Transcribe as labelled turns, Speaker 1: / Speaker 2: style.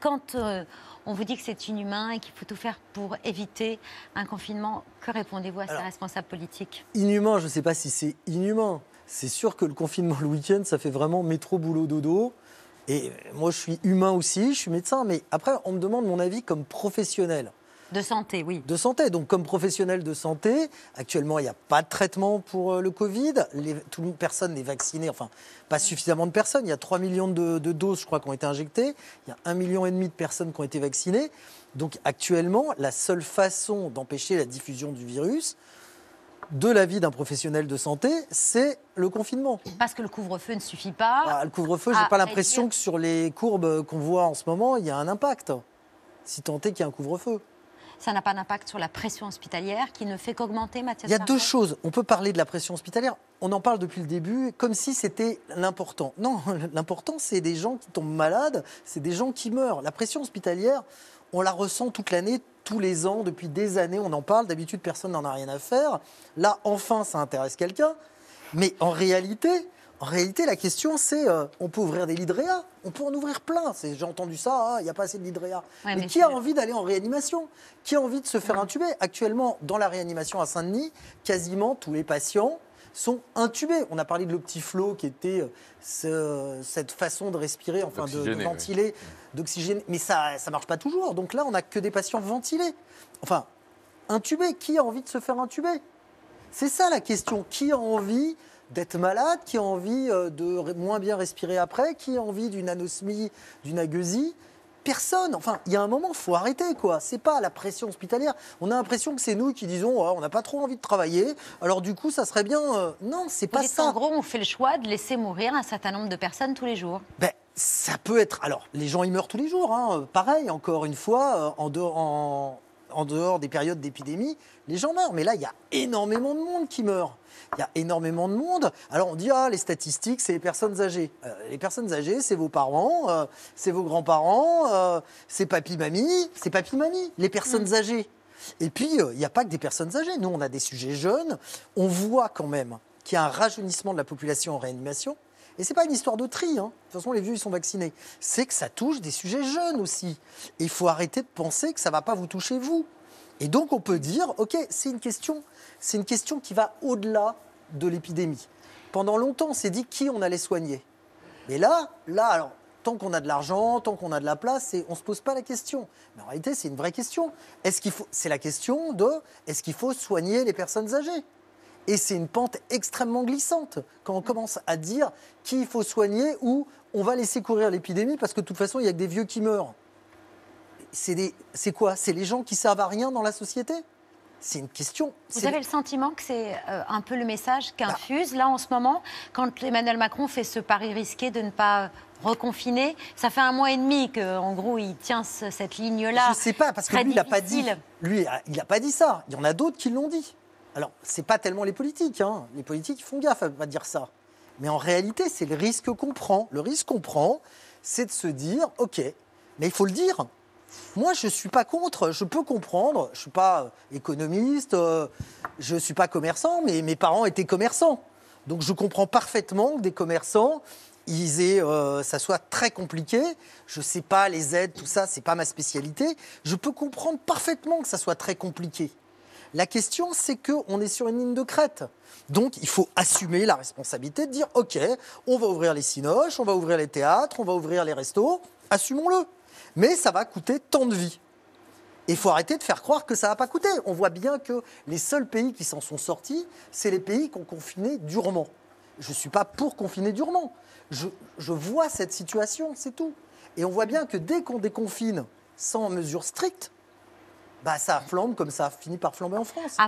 Speaker 1: quand euh, on vous dit que c'est inhumain et qu'il faut tout faire pour éviter un confinement, que répondez-vous à ces responsables politiques?
Speaker 2: Inhumain, je ne sais pas si c'est inhumain. C'est sûr que le confinement le week-end, ça fait vraiment métro, boulot, dodo. Et moi, je suis humain aussi, je suis médecin, mais après, on me demande mon avis comme professionnel.
Speaker 1: De santé, oui.
Speaker 2: De santé. Donc, comme professionnel de santé, actuellement, il n'y a pas de traitement pour euh, le Covid. Les, tout, personne n'est vacciné. Enfin, pas suffisamment de personnes. Il y a 3 millions de, doses, je crois, qui ont été injectées. Il y a 1,5 million et demi de personnes qui ont été vaccinées. Donc, actuellement, la seule façon d'empêcher la diffusion du virus, de la vie d'un professionnel de santé, c'est le confinement.
Speaker 1: Parce que le couvre-feu ne suffit pas.
Speaker 2: Bah, le couvre-feu, j'ai pas l'impression que sur les courbes qu'on voit en ce moment, il y a un impact. Si tant est qu'il y a un couvre-feu
Speaker 1: ça n'a pas d'impact sur la pression hospitalière qui ne fait qu'augmenter, Mathias
Speaker 2: Il y a deux choses. On peut parler de la pression hospitalière. On en parle depuis le début comme si c'était l'important. Non, l'important, c'est des gens qui tombent malades, c'est des gens qui meurent. La pression hospitalière, on la ressent toute l'année, tous les ans, depuis des années, on en parle. D'habitude, personne n'en a rien à faire. Là, enfin, ça intéresse quelqu'un. Mais en réalité, en réalité, la question, c'est euh, on peut ouvrir des lits de réa, on peut en ouvrir plein. J'ai entendu ça, ah, il n'y a pas assez de lits de réa. mais, qui a envie d'aller en réanimation? Qui a envie de se faire intuber? Actuellement, dans la réanimation à Saint-Denis, quasiment tous les patients sont intubés. On a parlé de flot qui était euh, cette façon de respirer, enfin de, ventiler, d'oxygène. Mais ça ne marche pas toujours. Donc là, on n'a que des patients ventilés. Enfin, intubés. Qui a envie de se faire intuber? C'est ça la question. Qui a envie d'être malade, qui a envie euh, de moins bien respirer après, qui a envie d'une anosmie, d'une agueusie. Personne. Enfin, il y a un moment, il faut arrêter, quoi. C'est pas la pression hospitalière. On a l'impression que c'est nous qui disons, oh, on n'a pas trop envie de travailler. Alors du coup, ça serait bien. Euh, non, c'est pas ça.
Speaker 1: En gros, on fait le choix de laisser mourir un certain nombre de personnes tous les jours.
Speaker 2: Ben, ça peut être. Alors, les gens, ils meurent tous les jours. Hein. Pareil, encore une fois, euh, en dehors, en, en dehors des périodes d'épidémie, les gens meurent. Mais là, il y a énormément de monde qui meurt. Il y a énormément de monde. Alors on dit, ah, les statistiques, c'est les personnes âgées. Euh, les personnes âgées, c'est vos parents, euh, c'est vos grands-parents, euh, c'est papy-mamie, c'est papy-mamie, les personnes mm. âgées. Et puis, il n'y a pas que des personnes âgées. Nous, on a des sujets jeunes. On voit quand même qu'il y a un rajeunissement de la population en réanimation. Et ce n'est pas une histoire de tri. Hein. De toute façon, les vieux, ils sont vaccinés. C'est que ça touche des sujets jeunes aussi. Il faut arrêter de penser que ça ne va pas vous toucher, vous. Et donc, on peut dire, OK, c'est une question, c'est une question qui va au-delà de l'épidémie. Pendant longtemps, on s'est dit qui on allait soigner. Mais là, là, tant qu'on a de l'argent, tant qu'on a de la place, on ne se pose pas la question. Mais en réalité, c'est une vraie question. C'est la question de est-ce qu'il faut soigner les personnes âgées? Et c'est une pente extrêmement glissante quand on commence à dire qui il faut soigner ou on va laisser courir l'épidémie parce que de toute façon, il n'y a que des vieux qui meurent c'est quoi? C'est les gens qui servent à rien dans la société? C'est une question.
Speaker 1: Vous avez le sentiment que c'est euh, un peu le message qu'infuse, là, en ce moment, quand Emmanuel Macron fait ce pari risqué de ne pas reconfiner? Ça fait un mois et demi qu'en gros, il tient cette ligne-là.
Speaker 2: Je ne sais pas, parce que lui, il n'a pas dit. Lui, il n'a pas dit ça. Il y en a d'autres qui l'ont dit. Alors, ce n'est pas tellement les politiques. Hein. Les politiques font gaffe à dire ça. Mais en réalité, c'est le risque qu'on prend. Le risque qu'on prend, c'est de se dire OK, mais il faut le dire. Moi, je ne suis pas contre, je peux comprendre. Je ne suis pas euh, économiste, euh, je ne suis pas commerçant, mais mes parents étaient commerçants. Donc je comprends parfaitement que des commerçants, ils aient, euh, ça soit très compliqué. Je ne sais pas, les aides, tout ça, ce n'est pas ma spécialité. Je peux comprendre parfaitement que ça soit très compliqué. La question, c'est qu'on est sur une ligne de crête. Donc, il faut assumer la responsabilité de dire, OK, on va ouvrir les cinoches, on va ouvrir les théâtres, on va ouvrir les restos, assumons-le mais ça va coûter tant de vies. Il faut arrêter de faire croire que ça ne va pas coûter. On voit bien que les seuls pays qui s'en sont sortis, c'est les pays qui ont confiné durement. Je ne suis pas pour confiner durement. Je, vois cette situation, c'est tout. Et on voit bien que dès qu'on déconfine sans mesures strictes, bah ça flambe comme ça a fini par flamber en France.